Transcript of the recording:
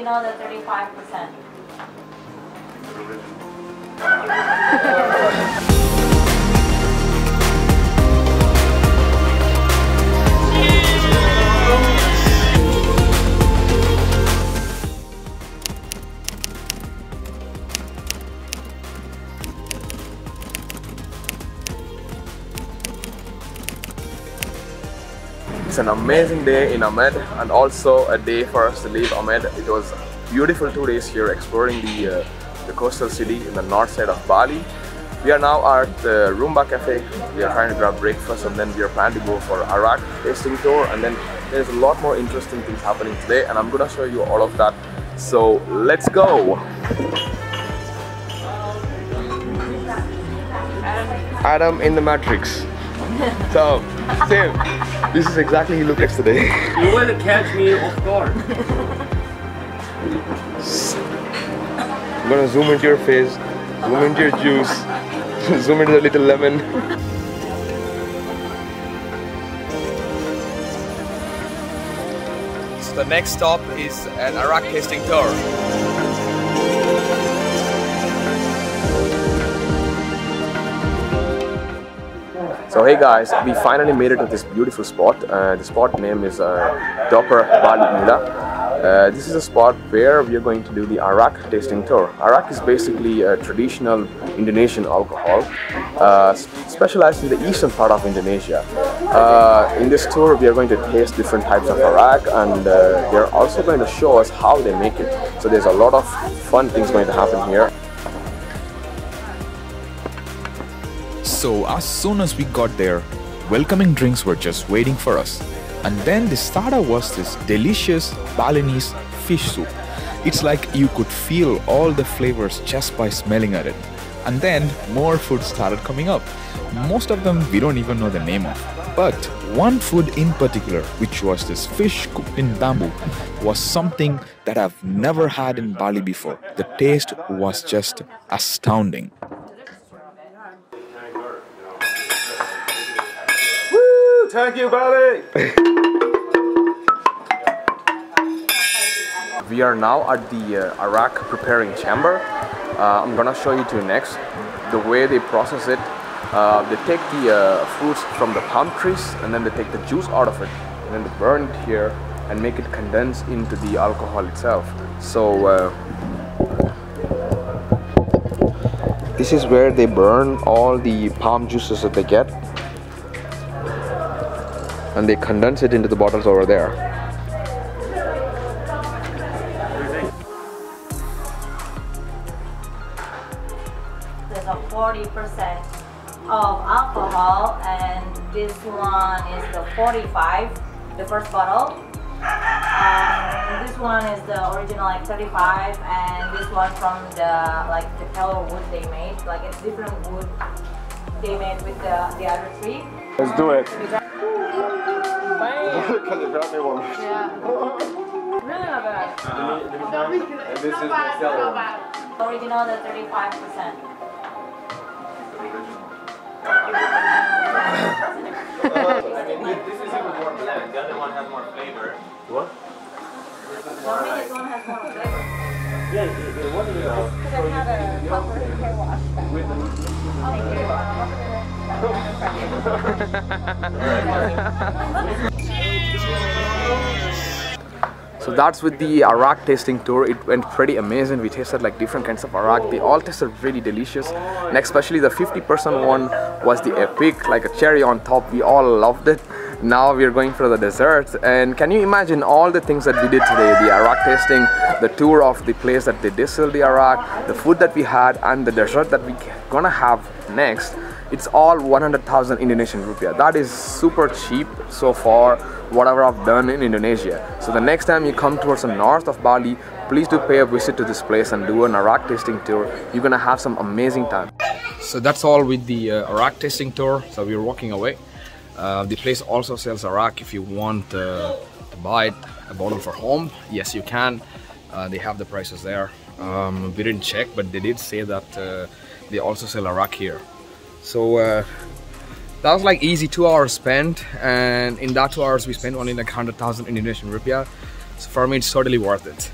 Original, the 35%. It's an amazing day in Amed and also a day for us to leave Amed. It was beautiful two days here exploring the, uh, the coastal city in the north side of Bali. We are now at the Roomba Cafe. We are trying to grab breakfast and then we are planning to go for Arak tasting tour and then there's a lot more interesting things happening today and I'm gonna show you all of that. So let's go! Adam in the Matrix. So, Sam, this is exactly he looked yesterday. You want to catch me off guard. I'm gonna zoom into your face, zoom into your juice, zoom into the little lemon. So the next stop is an Arak tasting tour. So hey guys, we finally made it to this beautiful spot. Uh, the spot name is uh, Dapur Bali Mula. Uh, this is a spot where we are going to do the Arak tasting tour. Arak is basically a traditional Indonesian alcohol uh, specialized in the eastern part of Indonesia. Uh, in this tour, we are going to taste different types of Arak and uh, they're also going to show us how they make it. So there's a lot of fun things going to happen here. So, as soon as we got there, welcoming drinks were just waiting for us. And then the starter was this delicious Balinese fish soup. It's like you could feel all the flavors just by smelling at it. And then more food started coming up. Most of them we don't even know the name of. But one food in particular, which was this fish cooked in bamboo, was something that I've never had in Bali before. The taste was just astounding. Thank you, buddy. we are now at the uh, Arak preparing chamber. Uh, I'm gonna show you to next the way they process it. Uh, they take the uh, fruits from the palm trees and then they take the juice out of it and then they burn it here and make it condense into the alcohol itself. So uh, this is where they burn all the palm juices that they get and they condense it into the bottles over there. There's a 40% of alcohol, and this one is the 45, the first bottle. Um, this one is the original like 35, and this one from the like the color wood they made. Like it's different wood they made with the the other three. Let's do it. Yeah. Because it brought me one. Really not bad. And this is the cellar. Original the 35%. I mean, this is even more bland. The other one has more flavor. What? Tell me this one has more flavor. Yeah, the, the one you. Because I had a copper hair wash. So that's with the Arak tasting tour. It went pretty amazing. We tasted like different kinds of Arak. They all tasted really delicious. And especially the 50% one was the epic, like a cherry on top. We all loved it. Now we're going for the dessert. And can you imagine all the things that we did today? The Arak tasting, the tour of the place that they distilled the Arak, the food that we had, and the dessert that we're gonna have next. It's all 100,000 Indonesian rupiah. That is super cheap so far, whatever I've done in Indonesia. So the next time you come towards the north of Bali, please do pay a visit to this place and do an Arak tasting tour. You're gonna have some amazing time. So that's all with the uh, Arak tasting tour. So we're walking away. Uh, the place also sells Arak if you want uh, to buy it, a bottle for home. Yes, you can. Uh, they have the prices there. Um, we didn't check, but they did say that uh, they also sell Arak here. So uh, that was like easy two hours spent, and in that two hours we spent only like 100,000 Indonesian rupiah. So for me, it's totally worth it.